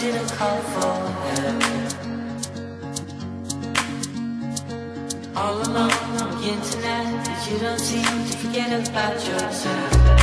didn't call for help. All alone on the internet, but you don't seem to forget about yourself.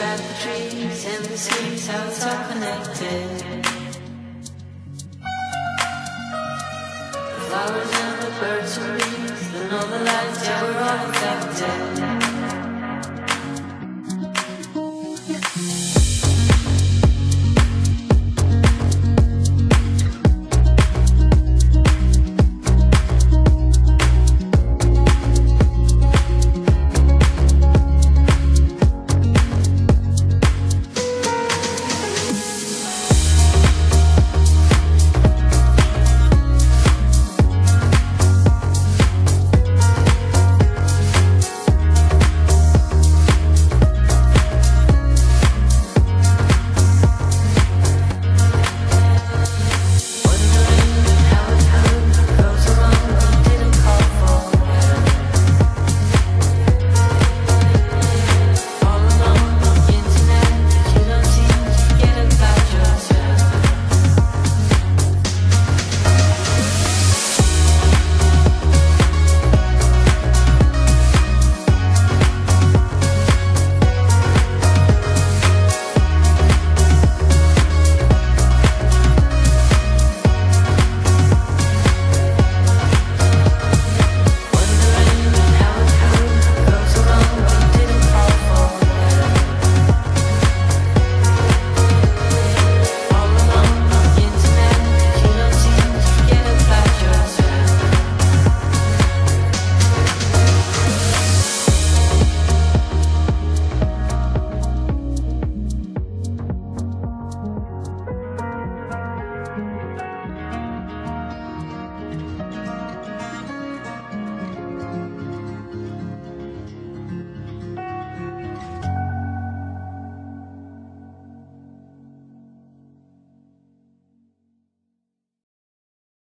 About the trees and the seas, how it's all connected. The flowers and the birds and bees, and all the lights, yeah, we're all